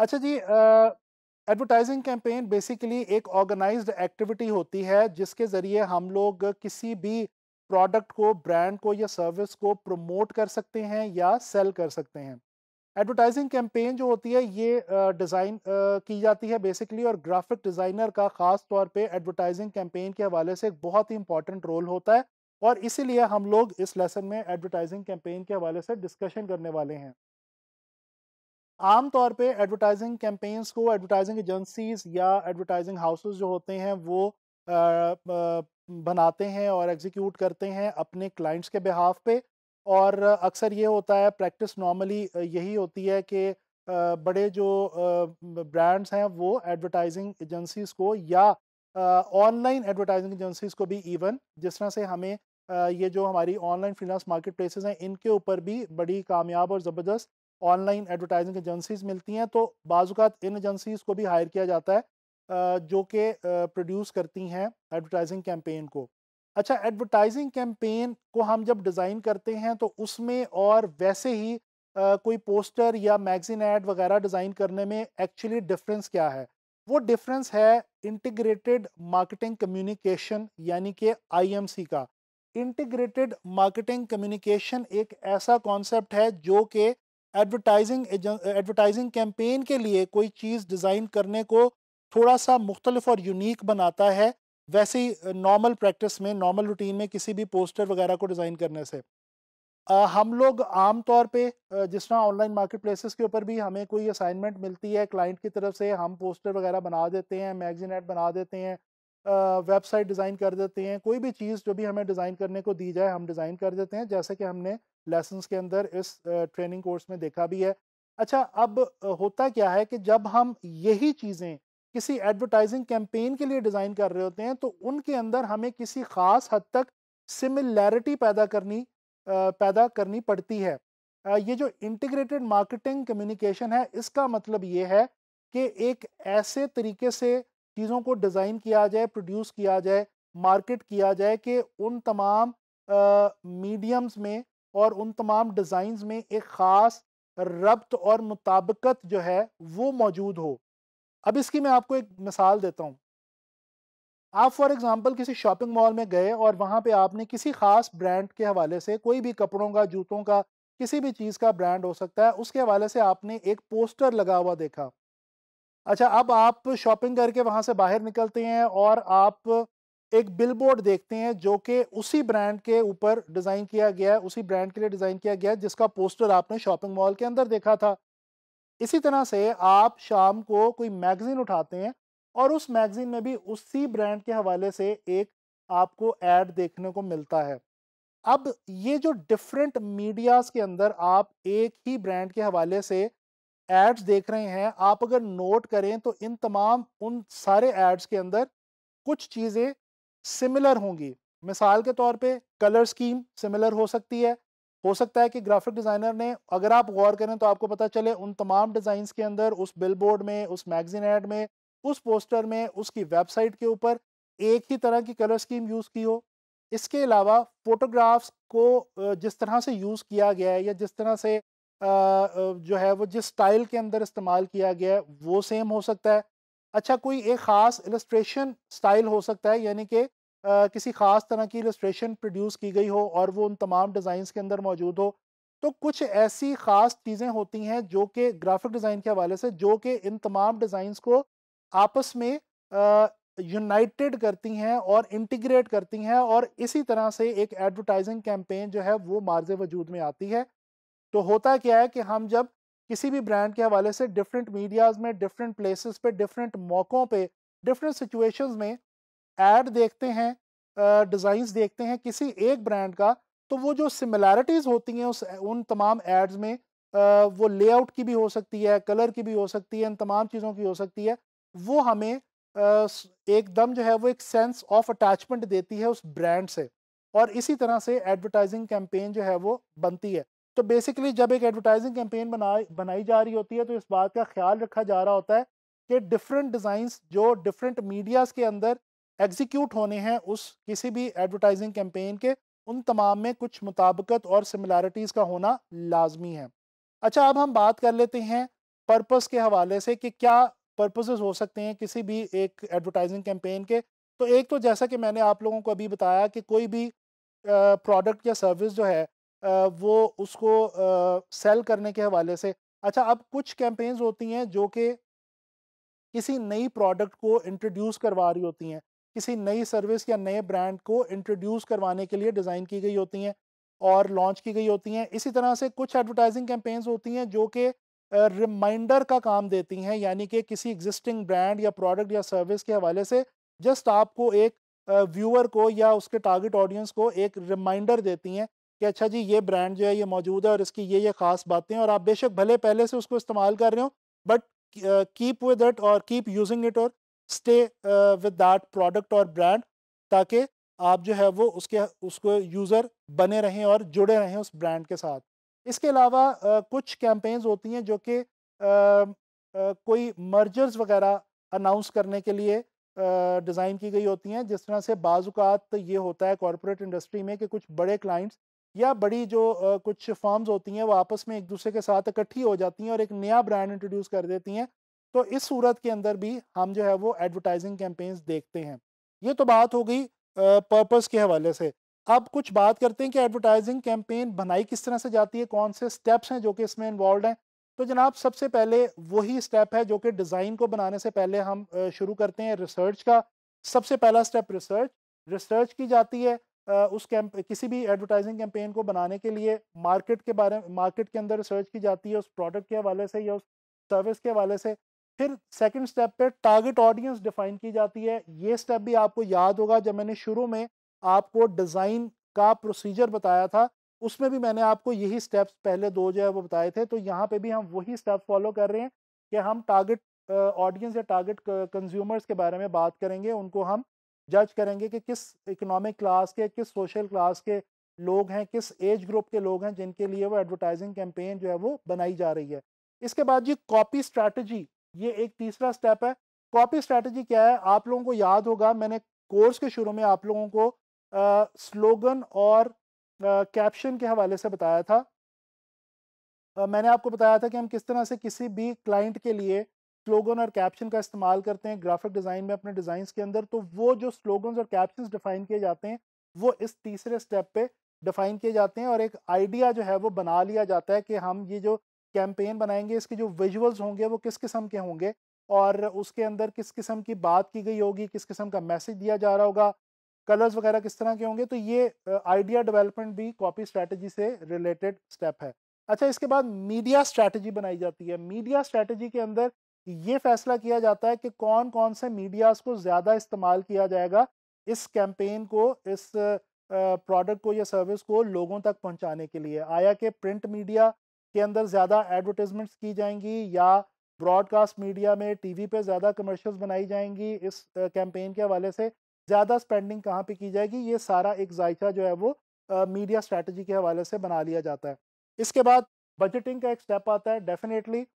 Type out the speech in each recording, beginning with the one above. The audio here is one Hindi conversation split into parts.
अच्छा जी एडवर्टाइजिंग कैंपेन बेसिकली एक ऑर्गेनाइज्ड एक्टिविटी होती है जिसके ज़रिए हम लोग किसी भी प्रोडक्ट को ब्रांड को या सर्विस को प्रमोट कर सकते हैं या सेल कर सकते हैं। एडवर्टाइजिंग कैंपेन जो होती है ये डिज़ाइन uh, uh, की जाती है बेसिकली और ग्राफिक डिज़ाइनर का ख़ास तौर पे एडवर्टाइजिंग कैंपेन के हवाले से एक बहुत ही इंपॉर्टेंट रोल होता है और इसीलिए हम लोग इस लेसन में एडवर्टाइजिंग कैंपेन के हवाले से डिस्कशन करने वाले हैं। आम तौर पे एडवर्टाइजिंग कैंपेन्स को एडवर्टाइजिंग एजेंसीज या एडवर्टाइजिंग हाउसेस जो होते हैं, वो बनाते हैं और एग्जीक्यूट करते हैं अपने क्लाइंट्स के बिहाफ पे। और अक्सर ये होता है, प्रैक्टिस नॉर्मली यही होती है कि बड़े जो ब्रांड्स हैं, वो एडवर्टाइजिंग एजेंसीज को या ऑनलाइन एडवर्टाइजिंग एजेंसीज को भी इवन, जिस तरह से हमें ये जो हमारी ऑनलाइन फ्रीलांस मार्केट प्लेसेस हैं, इनके ऊपर भी बड़ी कामयाब और ज़बरदस्त ऑनलाइन एडवर्टाइजिंग एजेंसीज मिलती हैं तो बाज़ात इन एजेंसीज को भी हायर किया जाता है जो कि प्रोड्यूस करती हैं एडवर्टाइजिंग कैंपेन को। अच्छा एडवर्टाइजिंग कैंपेन को हम जब डिज़ाइन करते हैं तो उसमें और वैसे ही कोई पोस्टर या मैगजीन एड वगैरह डिज़ाइन करने में एक्चुअली डिफरेंस क्या है? वो डिफरेंस है इंटीग्रेटेड मार्केटिंग कम्युनिकेशन यानी कि आईएमसी का। इंटीग्रेटेड मार्केटिंग कम्युनिकेशन एक ऐसा कॉन्सेप्ट है जो कि एडवर्टाइजिंग एडवर्टाइजिंग कैंपेन के लिए कोई चीज़ डिज़ाइन करने को थोड़ा सा मुख्तलिफ़ और यूनिक बनाता है वैसे ही नॉर्मल प्रैक्टिस में नॉर्मल रूटीन में किसी भी पोस्टर वगैरह को डिज़ाइन करने से। आ, हम लोग आम तौर पे जिस तरह ऑनलाइन मार्केट प्लेसेस के ऊपर भी हमें कोई असाइनमेंट मिलती है क्लाइंट की तरफ़ से हम पोस्टर वगैरह बना देते हैं मैगजीन एड बना देते हैं वेबसाइट डिज़ाइन कर देते हैं कोई भी चीज़ जो भी हमें डिज़ाइन करने को दी जाए हम डिज़ाइन कर देते हैं जैसे कि हमने लेसन्स के अंदर इस ट्रेनिंग कोर्स में देखा भी है। अच्छा अब होता क्या है कि जब हम यही चीज़ें किसी एडवर्टाइजिंग कैंपेन के लिए डिज़ाइन कर रहे होते हैं तो उनके अंदर हमें किसी ख़ास हद तक सिमिलैरिटी पैदा करनी पैदा करनी पड़ती है। ये जो इंटीग्रेटेड मार्केटिंग कम्युनिकेशन है, इसका मतलब ये है कि एक ऐसे तरीके से चीज़ों को डिज़ाइन किया जाए प्रोड्यूस किया जाए मार्केट किया जाए कि उन तमाम मीडियम्स में और उन तमाम डिज़ाइंस में एक ख़ास रब्त और मुताबिकत जो है, वो मौजूद हो। अब इसकी मैं आपको एक मिसाल देता हूँ। आप फॉर एग्ज़ाम्पल किसी शॉपिंग मॉल में गए और वहाँ पे आपने किसी ख़ास ब्रांड के हवाले से कोई भी कपड़ों का, जूतों का, किसी भी चीज़ का ब्रांड हो सकता है, उसके हवाले से आपने एक पोस्टर लगा हुआ देखा। अच्छा अब आप शॉपिंग करके वहाँ से बाहर निकलते हैं और आप एक बिलबोर्ड देखते हैं जो कि उसी ब्रांड के ऊपर डिज़ाइन किया गया है, उसी ब्रांड के लिए डिज़ाइन किया गया है, जिसका पोस्टर आपने शॉपिंग मॉल के अंदर देखा था। इसी तरह से आप शाम को कोई मैगज़ीन उठाते हैं और उस मैगज़ीन में भी उसी ब्रांड के हवाले से एक आपको ऐड देखने को मिलता है। अब ये जो डिफरेंट मीडियाज़ के अंदर आप एक ही ब्रांड के हवाले से एड्स देख रहे हैं, आप अगर नोट करें तो इन तमाम उन सारे एड्स के अंदर कुछ चीज़ें सिमिलर होंगी। मिसाल के तौर पे कलर स्कीम सिमिलर हो सकती है। हो सकता है कि ग्राफिक डिज़ाइनर ने, अगर आप गौर करें तो आपको पता चले, उन तमाम डिज़ाइंस के अंदर, उस बिलबोर्ड में, उस मैगजीन एड में, उस पोस्टर में, उसकी वेबसाइट के ऊपर एक ही तरह की कलर स्कीम यूज़ की हो। इसके अलावा फ़ोटोग्राफ्स को जिस तरह से यूज़ किया गया है या जिस तरह से जो है वो जिस स्टाइल के अंदर इस्तेमाल किया गया है, वो सेम हो सकता है। अच्छा कोई एक ख़ास इलस्ट्रेशन स्टाइल हो सकता है, यानी कि किसी ख़ास तरह की इलस्ट्रेशन प्रोड्यूस की गई हो और वो उन तमाम डिज़ाइंस के अंदर मौजूद हो। तो कुछ ऐसी ख़ास चीज़ें होती हैं जो कि ग्राफिक डिज़ाइन के हवाले से, जो कि इन तमाम डिज़ाइंस को आपस में यूनाइटेड करती हैं और इंटीग्रेट करती हैं और इसी तरह से एक एडवर्टाइजिंग कैंपेन जो है वो मार्ज वजूद में आती है। तो होता क्या है कि हम जब किसी भी ब्रांड के हवाले से डिफरेंट मीडियाज़ में डिफरेंट प्लेसेस पे डिफरेंट मौक़ों पे डिफरेंट सिचुएशंस में एड देखते हैं डिज़ाइंस देखते हैं किसी एक ब्रांड का तो वो जो सिमिलैरिटीज़ होती हैं उस, उन तमाम एड्स में वो लेआउट की भी हो सकती है कलर की भी हो सकती है, इन तमाम चीज़ों की हो सकती है, वो हमें एकदम जो है वो एक सेंस ऑफ़ अटैचमेंट देती है उस ब्रांड से। और इसी तरह से एडवर्टाइजिंग कैंपेन जो है वो बनती है। तो बेसिकली जब एक एडवर्टाइजिंग कैंपेन बना बनाई जा रही होती है तो इस बात का ख्याल रखा जा रहा होता है कि डिफरेंट डिज़ाइंस जो डिफरेंट मीडियाज़ के अंदर एग्जीक्यूट होने हैं उस किसी भी एडवर्टाइजिंग कैंपेन के, उन तमाम में कुछ मुताबकत और सिमिलैरिटीज़ का होना लाजमी है। अच्छा अब हम बात कर लेते हैं पर्पस के हवाले से कि क्या पर्पसेस हो सकते हैं किसी भी एक एडवर्टाइजिंग कैंपेन के। तो एक तो जैसा कि मैंने आप लोगों को अभी बताया कि कोई भी प्रोडक्ट या सर्विस जो है वो उसको सेल करने के हवाले से। अच्छा अब कुछ कैंपेन्स होती हैं जो कि किसी नई प्रोडक्ट को इंट्रोड्यूस करवा रही होती हैं। किसी नई सर्विस या नए ब्रांड को इंट्रोड्यूस करवाने के लिए डिज़ाइन की गई होती हैं और लॉन्च की गई होती हैं। इसी तरह से कुछ एडवर्टाइजिंग कैंपेन्स होती हैं जो कि रिमाइंडर का काम देती हैं, यानी कि किसी एग्जिस्टिंग ब्रांड या प्रोडक्ट या सर्विस के हवाले से जस्ट आपको एक व्यूअर को या उसके टारगेट ऑडियंस को एक रिमाइंडर देती हैं कि अच्छा जी ये ब्रांड जो है ये मौजूद है और इसकी ये ये ख़ास बातें और आप बेशक भले पहले से उसको इस्तेमाल कर रहे हो बट कीप विद इट और कीप यूजिंग इट और स्टे विद दैट प्रोडक्ट और ब्रांड ताकि आप जो है वो उसके उसको यूज़र बने रहें और जुड़े रहें उस ब्रांड के साथ। इसके अलावा uh, कुछ कैंपेन्स होती हैं जो कि uh, uh, कोई मर्जर्स वगैरह अनाउंस करने के लिए डिज़ाइन की गई होती हैं। जिस तरह से बाज़ात ये होता है कॉरपोरेट इंडस्ट्री में कि कुछ बड़े क्लाइंट्स या बड़ी जो कुछ फर्म्स होती हैं, वो आपस में एक दूसरे के साथ इकट्ठी हो जाती हैं और एक नया ब्रांड इंट्रोड्यूस कर देती हैं तो इस सूरत के अंदर भी हम जो है वो एडवर्टाइजिंग कैंपेन्स देखते हैं। ये तो बात हो गई पर्पस के हवाले से। अब कुछ बात करते हैं कि एडवर्टाइजिंग कैंपेन बनाई किस तरह से जाती है, कौन से स्टेप्स हैं जो कि इसमें इन्वॉल्व हैं? तो जनाब, सबसे पहले वही स्टेप है जो कि डिज़ाइन को बनाने से पहले हम शुरू करते हैं रिसर्च का। सबसे पहला स्टेप रिसर्च। रिसर्च की जाती है उस कैंप, किसी भी एडवर्टाइजिंग कैंपेन को बनाने के लिए मार्केट के बारे में मार्केट के अंदर रिसर्च की जाती है, उस प्रोडक्ट के हवाले से या उस सर्विस के हवाले से। फिर सेकंड स्टेप पे टारगेट ऑडियंस डिफाइन की जाती है। ये स्टेप भी आपको याद होगा जब मैंने शुरू में आपको डिज़ाइन का प्रोसीजर बताया था, उसमें भी मैंने आपको यही स्टेप्स पहले दो जो है वो बताए थे। तो यहाँ पे भी हम वही स्टेप फॉलो कर रहे हैं कि हम टारगेट ऑडियंस या टारगेट कंज्यूमर्स के बारे में बात करेंगे, उनको हम जज करेंगे कि किस इकोनॉमिक क्लास के किस सोशल क्लास के लोग हैं किस एज ग्रुप के लोग हैं जिनके लिए वो एडवर्टाइजिंग कैंपेन जो है वो बनाई जा रही है। इसके बाद जी कॉपी स्ट्रैटेजी ये एक तीसरा स्टेप है। कॉपी स्ट्रैटेजी क्या है? आप लोगों को याद होगा मैंने कोर्स के शुरू में आप लोगों को स्लोगन और कैप्शन के हवाले से बताया था। आ, मैंने आपको बताया था कि हम किस तरह से किसी भी क्लाइंट के लिए स्लोगन और कैप्शन का इस्तेमाल करते हैं ग्राफिक डिज़ाइन में अपने डिज़ाइन के अंदर तो वो जो स्लोगन और कैप्शन डिफाइन किए जाते हैं, वो इस तीसरे स्टेप पे डिफाइन किए जाते हैं और एक आइडिया जो है वो बना लिया जाता है कि हम ये जो कैंपेन बनाएँगे, इसके जो विजुअल्स होंगे वो किस किस्म के होंगे और उसके अंदर किस किस्म की बात की गई होगी, किस किस्म का मैसेज दिया जा रहा होगा, कलर्स वगैरह किस तरह के होंगे तो ये आइडिया डेवलपमेंट भी कॉपी स्ट्रैटेजी से रिलेटेड स्टेप है। अच्छा इसके बाद मीडिया स्ट्रैटेजी बनाई जाती है। मीडिया स्ट्रैटेजी के अंदर ये फैसला किया जाता है कि कौन कौन से मीडियाज़ को ज़्यादा इस्तेमाल किया जाएगा इस कैंपेन को, इस प्रोडक्ट को या सर्विस को लोगों तक पहुँचाने के लिए। आया कि प्रिंट मीडिया के अंदर ज़्यादा एडवर्टीजमेंट्स की जाएँगी या ब्रॉडकास्ट मीडिया में टीवी पे ज़्यादा कमर्शियल्स बनाई जाएँगी इस कैंपेन के हवाले से, ज़्यादा स्पेंडिंग कहाँ पे की जाएगी? ये सारा एक जायका जो है वो मीडिया स्ट्रेटजी के हवाले से बना लिया जाता है। इसके बाद बजटिंग का एक स्टेप आता है, डेफिनेटली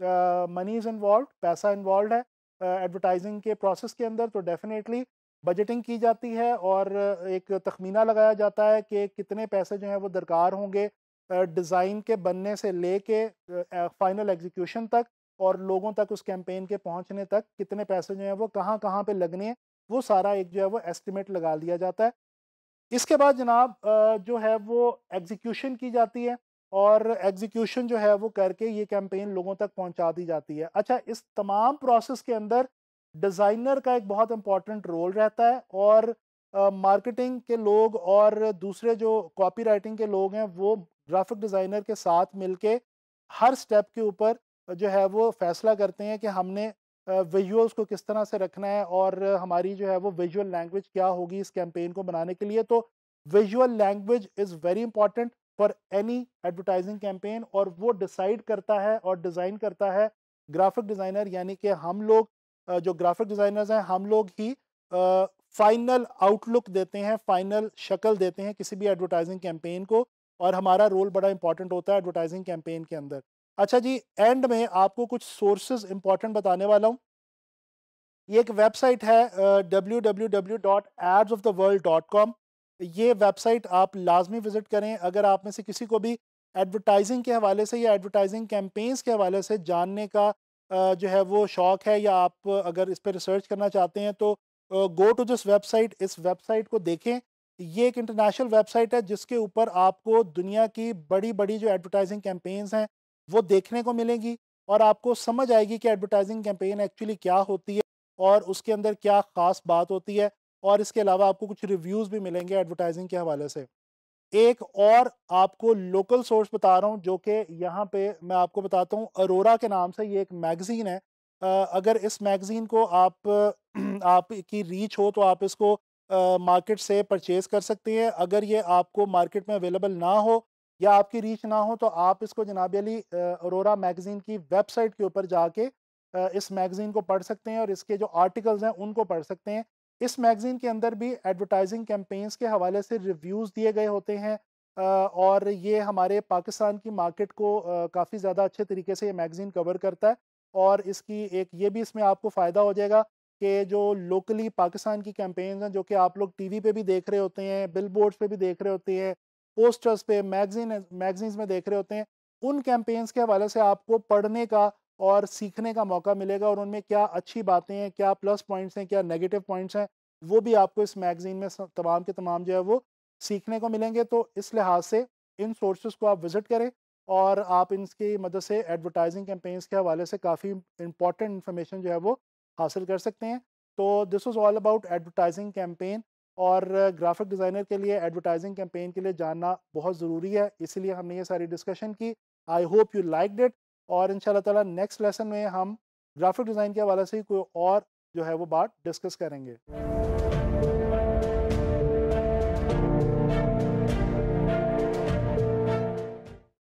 मनी इज़ इन्वॉल्व पैसा इन्वॉल्व है एडवर्टाइजिंग uh, के प्रोसेस के अंदर तो डेफिनेटली बजटिंग की जाती है और एक तखमीना लगाया जाता है कि कितने पैसे जो हैं वो दरकार होंगे डिज़ाइन के बनने से ले के फाइनल एग्जीक्यूशन तक और लोगों तक उस कैंपेन के पहुँचने तक कितने पैसे जो हैं वो कहाँ कहाँ पे लगने हैं वो सारा एक जो है वो एस्टिमेट लगा लिया जाता है। इसके बाद जनाब जो है वो एग्जीक्यूशन की जाती है। और एग्जीक्यूशन जो है वो करके ये कैंपेन लोगों तक पहुँचा दी जाती है। अच्छा इस तमाम प्रोसेस के अंदर डिज़ाइनर का एक बहुत इंपॉर्टेंट रोल रहता है और मार्केटिंग uh, के लोग और दूसरे जो कॉपी राइटिंग के लोग हैं वो ग्राफिक डिज़ाइनर के साथ मिलके हर स्टेप के ऊपर जो है वो फैसला करते हैं कि हमने विजुअल्स को किस तरह से रखना है और हमारी जो है वो विजुअल लैंग्वेज क्या होगी इस कैंपेन को बनाने के लिए। तो visual language is very important for any advertising campaign और वो डिसाइड करता है और डिज़ाइन करता है ग्राफिक डिज़ाइनर यानी कि हम लोग जो ग्राफिक डिज़ाइनर्स हैं, हम लोग ही फाइनल आउटलुक देते हैं फाइनल शक्ल देते हैं किसी भी एडवर्टाइजिंग कैंपेन को और हमारा रोल बड़ा इंपॉर्टेंट होता है एडवर्टाइजिंग कैंपेन के अंदर। अच्छा जी एंड में आपको कुछ सोर्सेज इंपॉर्टेंट बताने वाला हूँ। ये एक वेबसाइट है W W W dot ads of the world dot com ये वेबसाइट आप लाजमी विज़िट करें। अगर आप में से किसी को भी एडवर्टाइजिंग के हवाले से या एडवर्टाइजिंग कैंपेन्स के हवाले से जानने का जो है वो शौक़ है या आप अगर इस पर रिसर्च करना चाहते हैं तो गो टू दिस वेबसाइट। इस वेबसाइट को देखें। ये एक इंटरनेशनल वेबसाइट है जिसके ऊपर आपको दुनिया की बड़ी बड़ी जो एडवर्टाइजिंग कैंपेन्स हैं वो देखने को मिलेंगी और आपको समझ आएगी कि एडवर्टाइजिंग कैंपेन एक्चुअली क्या होती है और उसके अंदर क्या ख़ास बात होती है। और इसके अलावा आपको कुछ रिव्यूज़ भी मिलेंगे एडवर्टाइजिंग के हवाले से। एक और आपको लोकल सोर्स बता रहा हूँ, जो कि यहाँ पे मैं आपको बताता हूँ अरोरा के नाम से ये एक मैगज़ीन है। अगर इस मैगज़ीन को आप आप की रीच हो तो आप इसको मार्केट से परचेज़ कर सकते हैं। अगर ये आपको मार्केट में अवेलेबल ना हो या आपकी रीच ना हो तो आप इसको जनाब अली अरोरा मैगज़ीन की वेबसाइट के ऊपर जाके इस मैगज़ीन को पढ़ सकते हैं और इसके जो आर्टिकल्स हैं उनको पढ़ सकते हैं। इस मैगज़ीन के अंदर भी एडवर्टाइजिंग कैंपेन्स के हवाले से रिव्यूज़ दिए गए होते हैं और ये हमारे पाकिस्तान की मार्केट को काफ़ी ज़्यादा अच्छे तरीके से ये मैगज़ीन कवर करता है, और इसकी एक ये भी इसमें आपको फ़ायदा हो जाएगा कि जो लोकली पाकिस्तान की कैंपेन्स हैं, जो कि आप लोग टीवी पे भी देख रहे होते हैं बिल बोर्ड्स पे भी देख रहे होते हैं, पोस्टर्स पे, मैगजीन, मैगजीन्स में देख रहे होते हैं, उन कैंपेन्स के हवाले से आपको पढ़ने का और सीखने का मौका मिलेगा और उनमें क्या अच्छी बातें हैं, क्या प्लस पॉइंट्स हैं, क्या नेगेटिव पॉइंट्स हैं, वो भी आपको इस मैगज़ीन में तमाम के तमाम जो है वो सीखने को मिलेंगे। तो इस लिहाज से इन सोर्सेज को आप विज़िट करें और आप इनकी मदद से एडवर्टाइजिंग कैंपेन्स के हवाले से काफ़ी इंपॉर्टेंट इन्फॉर्मेशन जो है वो हासिल कर सकते हैं। तो this was all about advertising campaign और ग्राफिक डिज़ाइनर के लिए एडवर्टाइजिंग कैंपेन के लिए जानना बहुत ज़रूरी है, इसलिए हमने ये सारी डिस्कशन की। I hope you like it और इन ताला नेक्स्ट लेसन में हम ग्राफिक डिज़ाइन के हवाले से ही कोई और जो है वो बात डिस्कस करेंगे।